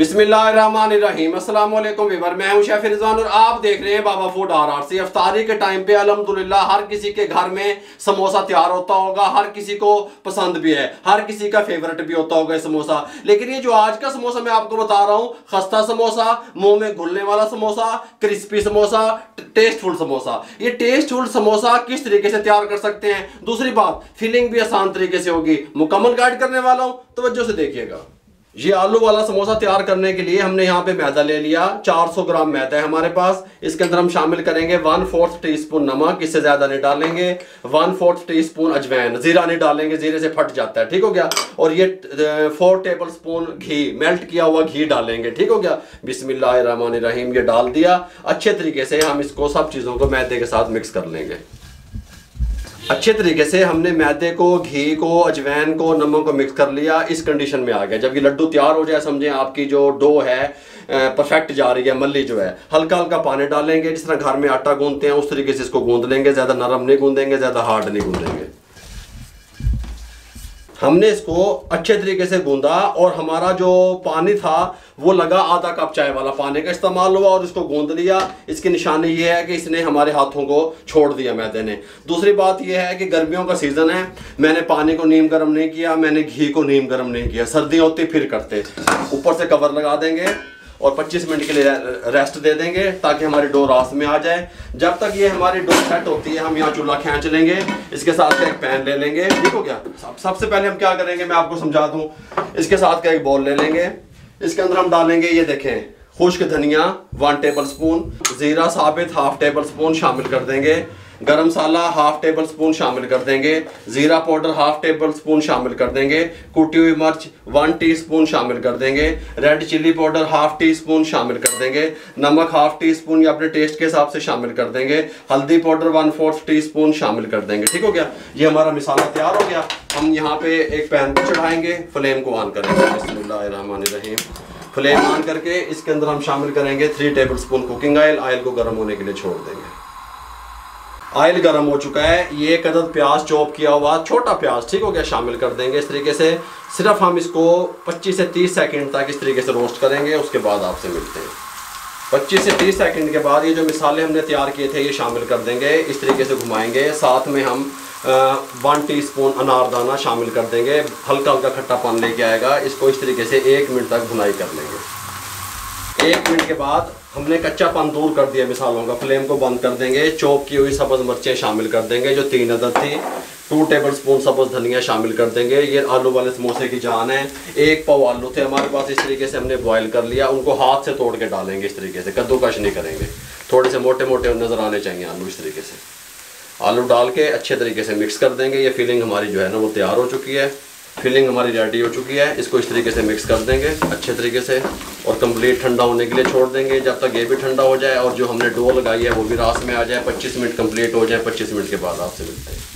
अस्सलाम वीवर मैं हूँ शेफ रिजवान और आप देख रहे हैं Baba food R R C अफ्तारी के टाइम पे अल्हम्दुलिल्लाह, हर किसी के घर में समोसा तैयार होता होगा, हर किसी को पसंद भी है, हर किसी का फेवरेट भी होता होगा समोसा। लेकिन ये जो आज का समोसा मैं आपको बता रहा हूँ, खस्ता समोसा, मुँह में घुलने वाला समोसा क्रिस्पी समोसा टेस्टफुल समोसा। ये टेस्टफुल समोसा किस तरीके से तैयार कर सकते हैं? दूसरी बात फिलिंग भी आसान तरीके से होगी। मुकम्मल गाइड करने वाला हूँ तो से देखिएगा। ये आलू वाला समोसा तैयार करने के लिए हमने यहाँ पे मैदा ले लिया 400 ग्राम मैदा है हमारे पास। इसके अंदर हम शामिल करेंगे वन फोर्थ टी स्पून नमक, इससे ज़्यादा नहीं डालेंगे। वन फोर्थ टी स्पून अजवैन, जीरा नहीं डालेंगे, जीरे से फट जाता है, ठीक हो गया? और ये फोर टेबल स्पून घी मेल्ट किया हुआ घी डालेंगे, ठीक हो गया? बिस्मिल्लाहिर्रहमानिर्रहीम, ये डाल दिया। अच्छे तरीके से हम इसको सब चीज़ों को मैदे के साथ मिक्स कर लेंगे। अच्छे तरीके से हमने मैदे को, घी को, अजवैन को, नमक को मिक्स कर लिया, इस कंडीशन में आ गया। जबकि लड्डू तैयार हो जाए, समझें आपकी जो डो है परफेक्ट जा रही है, मल्ली जो है। हल्का हल्का पानी डालेंगे, जिस तरह घर में आटा गूंदते हैं, उस तरीके से इसको गूंद लेंगे, ज़्यादा नरम नहीं गूंदेंगे, ज़्यादा हार्ड नहीं गूंदेंगे। हमने इसको अच्छे तरीके से गूंदा और हमारा जो पानी था, वो लगा आधा कप चाय वाला पानी का इस्तेमाल हुआ और इसको गूंद लिया। इसकी निशानी ये है कि इसने हमारे हाथों को छोड़ दिया मैदे ने। दूसरी बात यह है कि गर्मियों का सीज़न है, मैंने पानी को नीम गर्म नहीं किया, मैंने घी को नीम गर्म नहीं किया। सर्दियाँ होती फिर करते। ऊपर से कवर लगा देंगे। और 25 मिनट के लिए रेस्ट दे देंगे ताकि हमारी डो रास में आ जाए। जब तक ये हमारी डो सेट होती है, हम यहाँ चूल्हा खींच लेंगे, इसके साथ का एक पैन ले लेंगे। ठीक हो गया? सबसे पहले हम क्या करेंगे, मैं आपको समझा दूँ। इसके साथ का एक बॉल ले लेंगे। इसके अंदर हम डालेंगे, ये देखें, खुश्क धनिया वन टेबल स्पून ज़ीरा साबित हाफ़ टेबल स्पून शामिल कर देंगे। गरम मसाला हाफ़ टेबल स्पून शामिल कर देंगे। जीरा पाउडर हाफ़ टेबल स्पून शामिल कर देंगे। कुटी हुई मिर्च वन टीस्पून शामिल कर देंगे। Red chilli powder half teaspoon शामिल कर देंगे। नमक हाफ़ टी स्पून या अपने टेस्ट के हिसाब से शामिल कर देंगे। हल्दी powder one fourth teaspoon शामिल कर देंगे। ठीक हो गया? ये हमारा मिसाला तैयार हो गया। हम यहाँ पे एक पैन पर चढ़ाएँगे। फ्लेम को ऑन करेंगे। बिस्मिल्लाहिर्रहमानिर्रहीम। फ्लेम ऑन करके इसके अंदर हम शामिल करेंगे। Three tablespoon cooking oil. Oil को गर्म होने के लिए छोड़ देंगे। ऑयल गर्म हो चुका है। ये एक अदद प्याज चॉप किया हुआ, छोटा प्याज, ठीक हो गया, शामिल कर देंगे इस तरीके से। सिर्फ़ हम इसको 25 से 30 सेकंड तक इस तरीके से रोस्ट करेंगे, उसके बाद आपसे मिलते हैं। 25 से 30 सेकंड के बाद ये जो मिसाले हमने तैयार किए थे, ये शामिल कर देंगे, इस तरीके से घुमाएँगे। साथ में हम वन टी स्पून अनारदाना शामिल कर देंगे। हल्का हल्का खट्टा पान लेके आएगा, इसको इस तरीके से एक मिनट तक भुनाई कर लेंगे। एक मिनट के बाद हमने कच्चा पान दूर कर दिया मिसालों का। फ्लेम को बंद कर देंगे, चौक की हुई सब्ज़ मिर्चें शामिल कर देंगे, जो तीन अदद थी। टू टेबल स्पून सब्ज़ धनिया शामिल कर देंगे। ये आलू वाले समोसे की जान है। एक पाव आलू थे हमारे पास, इस तरीके से हमने बॉयल कर लिया। उनको हाथ से तोड़ के डालेंगे इस तरीके से। कद्दूकश नहीं करेंगे। थोड़े से मोटे मोटे नज़र आने चाहिए आलू इस तरीके से। आलू डाल के अच्छे तरीके से मिक्स कर देंगे। ये फीलिंग हमारी जो है ना, वो तैयार हो चुकी है। फिलिंग हमारी रेडी हो चुकी है। इसको इस तरीके से मिक्स कर देंगे, अच्छे तरीके से, और कंप्लीट ठंडा होने के लिए छोड़ देंगे। जब तक ये भी ठंडा हो जाए और जो हमने डो लगाई है, वो भी रास में आ जाए 25 मिनट कंप्लीट हो जाए 25 मिनट के बाद आपसे मिलते हैं।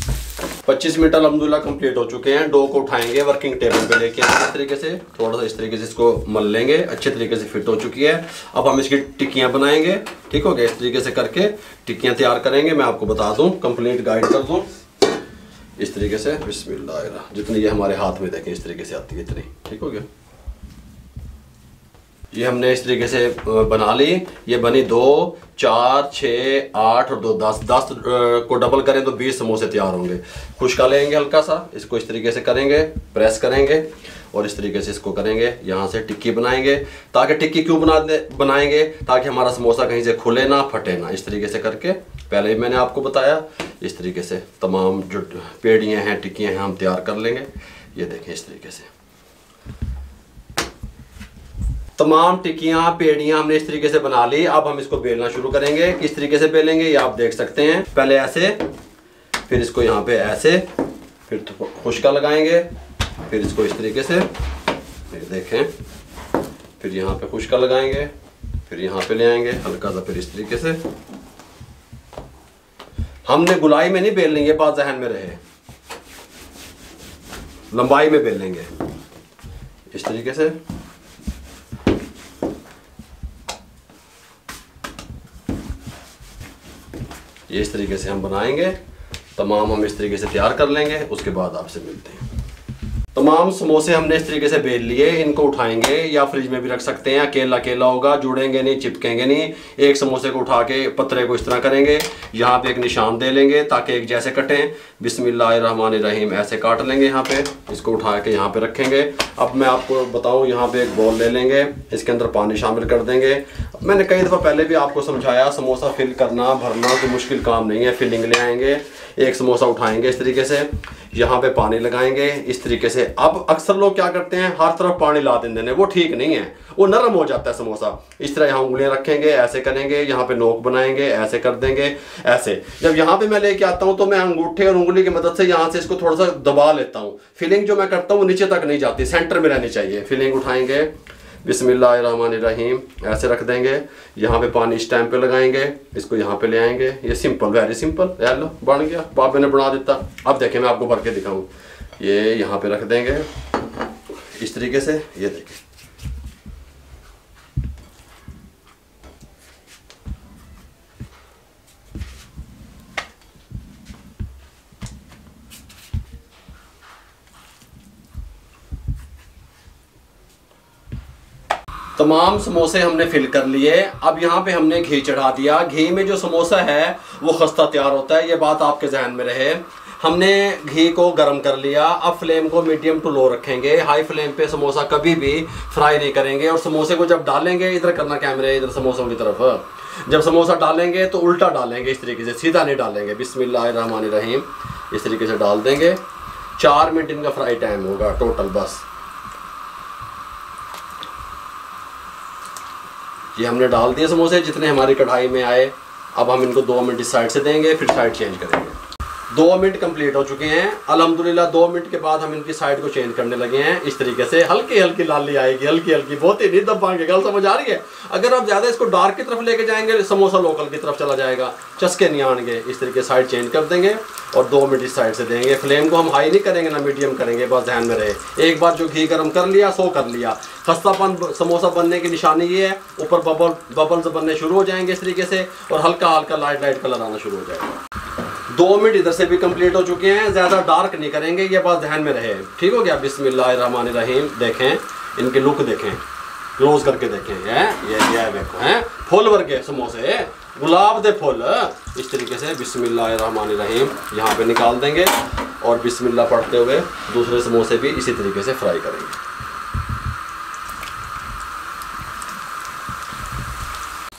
25 मिनट अलहमदिल्ला कंप्लीट हो चुके हैं। डो को उठाएँगे वर्किंग टेबल पे लेके इस तरीके से, थोड़ा सा इस तरीके से इसको मल लेंगे, अच्छे तरीके से फिट हो चुकी है। अब हम इसकी टिक्कियाँ बनाएँगे, ठीक हो गया? इस तरीके से करके टिक्कियाँ तैयार करेंगे। मैं आपको बता दूँ कंप्लीट गाइड कर दूँ। इस तरीके से बिस्मिल्लाह जितनी ये हमारे हाथ में देखें, इस तरीके से आती है इतनी। ठीक हो गया? ये हमने इस तरीके से बना ली। ये बनी दो, चार छ आठ और दो, दस। दस को डबल करें तो बीस समोसे तैयार होंगे। खुशका लेंगे हल्का सा। इसको इस तरीके से करेंगे, प्रेस करेंगे और इस तरीके से इसको करेंगे। यहाँ से टिक्की बनाएँगे, ताकि टिक्की क्यों बना बनाएँगे? ताकि हमारा समोसा कहीं से खुले ना, फटे ना। इस तरीके से करके पहले ही मैंने आपको बताया, इस तरीके से तमाम जो पेड़ियाँ हैं, टिक्कियाँ हैं, हम तैयार कर लेंगे। ये देखें इस तरीके से। तमाम टिक्कियाँ, पेड़ियाँ हमने इस तरीके से बना ली। अब हम इसको बेलना शुरू करेंगे। किस तरीके से बेलेंगे, ये आप देख सकते हैं। पहले ऐसे, फिर इसको यहाँ पे ऐसे, फिर तो खुशका लगाएँगे। फिर इसको इस तरीके से फिर देखें, फिर यहाँ पे खुशका लगाएँगे, फिर यहाँ पे ले आएँगे, हल्का सा फिर इस तरीके से। हमने गुलाई में नहीं बेल लेंगे, बात जहन में रहे। लंबाई में बेल लेंगे। इस तरीके से। ये इस तरीके से हम बनाएँगे। तमाम हम इस तरीके से तैयार कर लेंगे, उसके बाद आपसे मिलते हैं। तमाम समोसे हमने इस तरीके से बेल लिए, इनको उठाएँगे या फ्रिज में भी रख सकते हैं। अकेला अकेला होगा, जुड़ेंगे नहीं, चिपकेंगे नहीं। एक समोसे को उठा के पतरे को इस तरह करेंगे, यहाँ पे एक निशान दे लेंगे ताकि एक जैसे कटें। बिस्मिल्लाहिर्रहमानिर्रहीम, ऐसे काट लेंगे यहाँ पे, इसको उठा के यहाँ पे रखेंगे। अब मैं आपको बताऊँ, यहाँ पे एक बॉल ले लेंगे, इसके अंदर पानी शामिल कर देंगे। मैंने कई दफ़ा पहले भी आपको समझाया, समोसा फिल करना, भरना कोई मुश्किल काम नहीं है फिलिंग ले आएँगे, एक समोसा उठाएँगे इस तरीके से। यहाँ पे पानी लगाएँगे, इस तरीके से अब अक्सर लोग क्या करते हैं, हर तरफ़ पानी ला देते हैं। वो ठीक नहीं है। वो नरम हो जाता है समोसा। इस तरह यहाँ उंगलियाँ रखेंगे, ऐसे करेंगे, यहाँ पे नोक बनाएँगे, ऐसे कर देंगे, ऐसे। जब यहाँ पे मैं लेके आता हूँ तो मैं अंगूठे और उंगली की मदद से यहाँ से इसको थोड़ा सा दबा लेता हूँ। फिलिंग जो मैं करता हूँ वो नीचे तक नहीं जाती, सेंटर में रहनी चाहिए। फिलिंग उठाएँगे, बिस्मिल्लाहिर्रहमानिर्रहीम, ऐसे रख देंगे। यहाँ पे पानी इस टाइम पे लगाएँगे, इसको यहाँ पे ले आएँगे। ये सिंपल, वेरी सिंपल। लो बन गया। बाबे ने बना देता अब देखें, मैं आपको भर के दिखाऊँ। ये यहाँ पे रख देंगे। इस तरीके से ये देखें। तमाम समोसे हमने फिल कर लिए। अब यहाँ पे हमने घी चढ़ा दिया। घी में जो समोसा है, वो खस्ता तैयार होता है। ये बात आपके जहन में रहे। हमने घी को गर्म कर लिया। अब फ्लेम को मीडियम टू लो रखेंगे। हाई फ्लेम पे समोसा कभी भी फ्राई नहीं करेंगे और समोसे को जब डालेंगे, इधर करना कैमरे, इधर समोसों की तरफ़। जब समोसा डालेंगे तो उल्टा डालेंगे इस तरीके से, सीधा नहीं डालेंगे। बिस्मिल्लाहिर्रहमानिर्रहीम, इस तरीके से डाल देंगे। चार मिनट इनका फ्राई टाइम होगा टोटल, बस। ये हमने डाल दिए समोसे, जितने हमारी कढ़ाई में आए। अब हम इनको दो मिनट इस साइड से देंगे, फिर साइड चेंज करेंगे। दो मिनट कंप्लीट हो चुके हैं। अल्हम्दुलिल्लाह, दो मिनट के बाद हम इनकी साइड को चेंज करने लगे हैं। इस तरीके से हल्की हल्की लाली आएगी, हल्की हल्की, बहुत ही नहीं दबाएँगे। गल समझ आ रही है? अगर आप ज़्यादा इसको डार्क की तरफ़ लेके जाएँगे, समोसा लोकल की तरफ़ चला जाएगा। चस्के नहीं आएँगे। इस तरीके साइड चेंज कर देंगे और दो मिनट इस साइड से देंगे। फ्लेम को हम हाई नहीं करेंगे, ना मीडियम करेंगे, बस ध्यान में रहे। एक बार जो घी गर्म कर लिया, सो कर लिया। खस्तापन, समोसा बनने की निशानी ये है, ऊपर बबल बबल्स बनने शुरू हो जाएँगे इस तरीके से और हल्का हल्का लाइट लाइट कलर आना शुरू हो जाएगा। दो मिनट इधर से भी कंप्लीट हो चुके हैं, ज़्यादा डार्क नहीं करेंगे, ये बात ध्यान में रहे। ठीक हो गया? बिस्मिल्लाहिर्रहमानिर्रहीम। देखें, इनके लुक देखें। क्लोज करके देखें हैं ये ये देखो, हैं। फुल वर्गे समोसे। गुलाब दे फुल। इस तरीके से बिस्मिल्लाहिर्रहमानिर्रहीम यहाँ पे निकाल देंगे और बिस्मिल्लाह पढ़ते हुए दूसरे समोसे भी इसी तरीके से फ्राई करेंगे।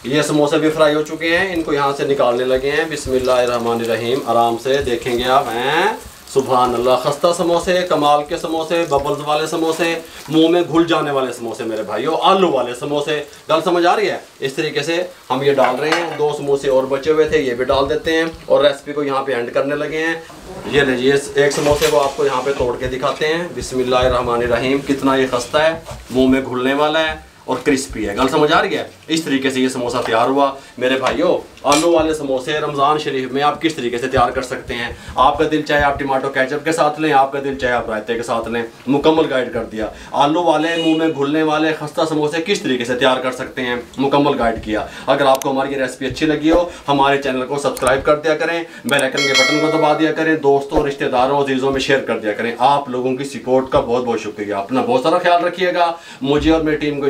ये समोसे भी फ्राई हो चुके हैं, इनको यहाँ से निकालने लगे हैं। बिस्मिल्लाहिर्रहमानिर्रहीम, आराम से देखेंगे आप, हैं? सुबह अल्लाह खस्ता समोसे, कमाल के समोसे बबल्स वाले समोसे, मुँह में घुल जाने वाले समोसे मेरे भाइयों, आलू वाले समोसे। गल समझ आ रही है? इस तरीके से हम ये डाल रहे हैं। दो समोसे और बचे हुए थे, ये भी डाल देते हैं और रेसिपी को यहाँ पे एंड करने लगे हैं। ये लीजिए एक समोसे को आपको यहाँ पे तोड़ के दिखाते हैं। बिस्मिल्लाहिर्रहमानिर्रहीम, कितना ये खस्ता है, मुँह में घुलने वाला है। और क्रिस्पी है। गल समझ आ रही है? इस तरीके से ये समोसा तैयार हुआ। मेरे भाइयों, आलू वाले समोसे रमज़ान शरीफ में आप किस तरीके से तैयार कर सकते हैं? आपका दिल चाहे आप टमाटो कैचअप के साथ लें, आपका दिल चाहे आप रायते के साथ लें, मुकम्मल गाइड कर दिया। आलू वाले, मुँह में घुलने वाले खस्ता समोसे किस तरीके से तैयार कर सकते हैं? मुकम्मल गाइड किया। अगर आपको हमारी ये रेसिपी अच्छी लगी हो, हमारे चैनल को सब्सक्राइब कर दिया करें बेल आइकन के बटन को दबा दिया करें, दोस्तों, रिश्तेदारों, अजीज़ों में शेयर कर दिया करें। आप लोगों की सपोर्ट का बहुत बहुत शुक्रिया। अपना बहुत सारा ख्याल रखिएगा। मुझे और मेरी टीम को